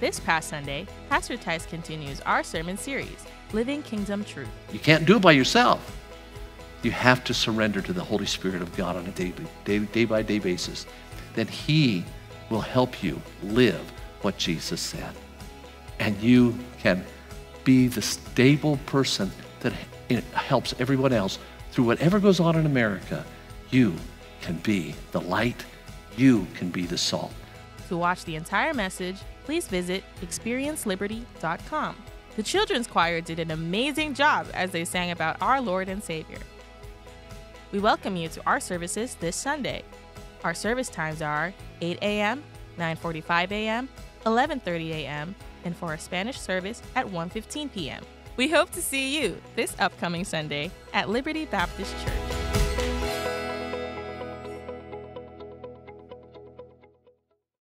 This past Sunday, Pastor Teis continues our sermon series, Living Kingdom Truth. You can't do it by yourself. You have to surrender to the Holy Spirit of God on a day, day, day by day basis. Then He will help you live what Jesus said. And you can be the stable person that helps everyone else through whatever goes on in America. You can be the light, you can be the salt. To watch the entire message, please visit experienceliberty.com. The children's choir did an amazing job as they sang about our Lord and Savior. We welcome you to our services this Sunday. Our service times are 8 a.m., 9:45 a.m., 11:30 a.m., and for a Spanish service at 1:15 p.m. We hope to see you this upcoming Sunday at Liberty Baptist Church.